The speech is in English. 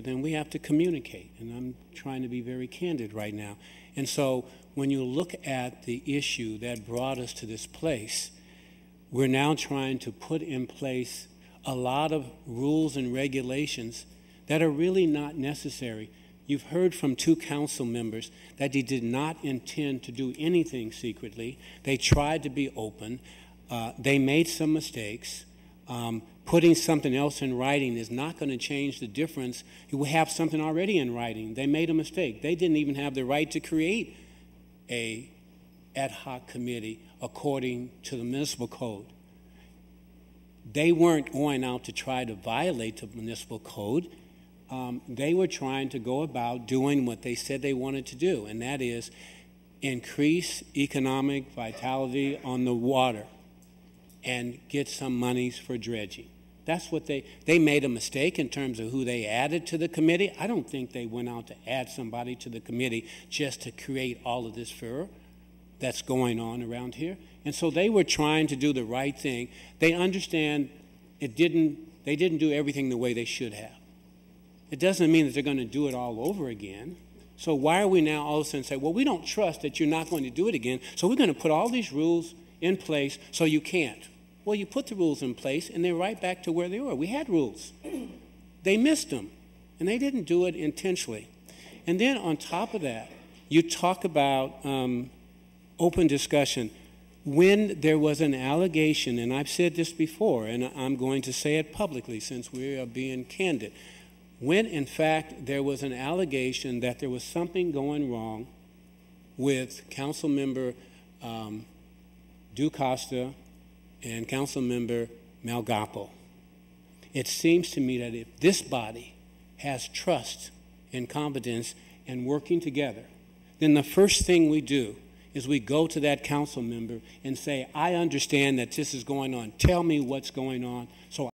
then we have to communicate. And I'm trying to be very candid right now. And so when you look at the issue that brought us to this place, we're now trying to put in place a lot of rules and regulations that are really not necessary. You've heard from two council members that they did not intend to do anything secretly. They tried to be open. Uh, they made some mistakes. Um, putting something else in writing is not going to change the difference. You have something already in writing. They made a mistake. They didn't even have the right to create a ad hoc committee according to the municipal code. They weren't going out to try to violate the municipal code. Um, they were trying to go about doing what they said they wanted to do, and that is increase economic vitality on the water and get some monies for dredging. That's what they, they made a mistake in terms of who they added to the committee. I don't think they went out to add somebody to the committee just to create all of this furor that's going on around here. And so they were trying to do the right thing. They understand it didn't, they didn't do everything the way they should have. It doesn't mean that they're going to do it all over again. So why are we now all of a sudden say, well, we don't trust that you're not going to do it again, so we're going to put all these rules in place so you can't. Well, you put the rules in place, and they're right back to where they were. We had rules. They missed them, and they didn't do it intentionally. And then on top of that, you talk about um, open discussion. When there was an allegation, and I've said this before, and I'm going to say it publicly since we are being candid. When in fact there was an allegation that there was something going wrong with Council Member um, Dew-Costa and Council Member Malgapo. It seems to me that if this body has trust and confidence and working together, then the first thing we do is we go to that council member and say, I understand that this is going on. Tell me what's going on so